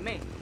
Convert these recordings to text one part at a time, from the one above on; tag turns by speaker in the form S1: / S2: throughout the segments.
S1: 妹。妹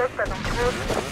S1: on foot.